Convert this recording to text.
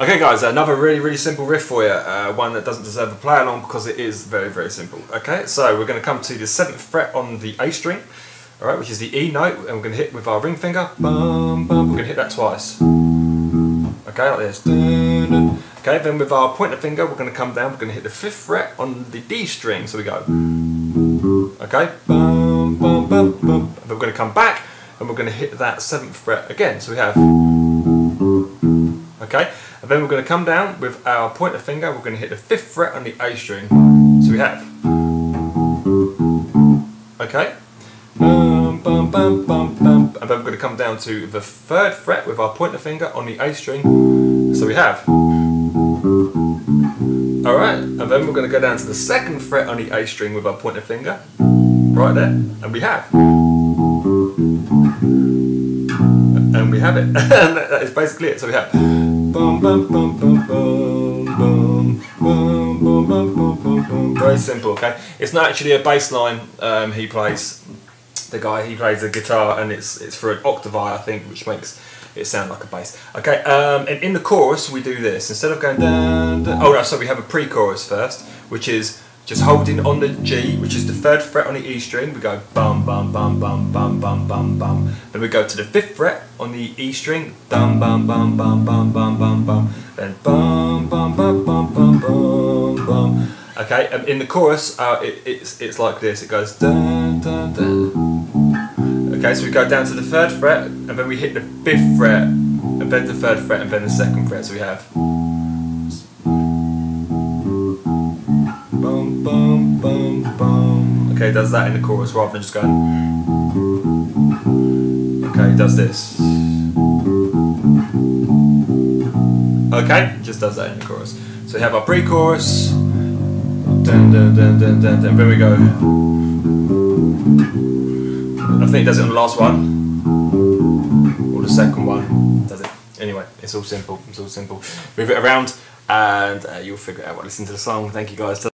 Okay, guys, another really, really simple riff for you. Uh, one that doesn't deserve a play along because it is very, very simple. Okay, so we're going to come to the seventh fret on the A string, all right, which is the E note, and we're going to hit with our ring finger. Bum, bum. We're going to hit that twice. Okay, like this. Dun, dun. Okay, then with our pointer finger, we're going to come down. We're going to hit the fifth fret on the D string. So we go. Okay, bum, bum, bum, bum. Then we're going to come back, and we're going to hit that seventh fret again. So we have. Okay, and then we're going to come down with our pointer finger, we're going to hit the fifth fret on the A string. So we have. Okay. And then we're going to come down to the third fret with our pointer finger on the A string. So we have. Alright, and then we're going to go down to the second fret on the A string with our pointer finger. Right there. And we have. And we have it. and that is basically it. So we have. Bum, bum, bum, bum, bum, bum, bum, bum, bum. Very simple, okay? It's not actually a bass line um, he plays. The guy, he plays the guitar and it's it's for an octave, I think, which makes it sound like a bass. Okay, um, and in the chorus we do this. Instead of going down, oh no, so we have a pre-chorus first, which is just holding on the G, which is the third fret on the E string, we go bum bum bum bum bum bum bum bum. Then we go to the fifth fret on the E string, dum bum bum bum bum bum bum bum. Then bum bum bum bum bum bum bum. Okay, and in the chorus, uh, it, it's it's like this. It goes dun dun dun. Okay, so we go down to the third fret, and then we hit the fifth fret, and then the third fret, and then the second fret. So we have. Bum, bum, bum. Okay, does that in the chorus rather than just going. Okay, does this. Okay, just does that in the chorus. So we have our pre-chorus. Dun, dun, dun, dun, dun, dun. Then we go. I think it does it on the last one. Or the second one. Does it? Anyway, it's all simple. It's all simple. Move it around and uh, you'll figure it out. Listen to the song. Thank you guys.